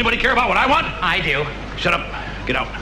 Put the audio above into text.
Anybody care about what I want? I do. Shut up. Get out.